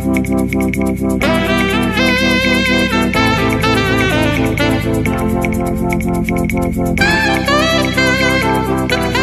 Thank you.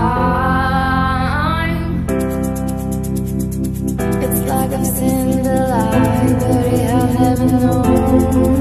time. It's like I've seen the light But you have never known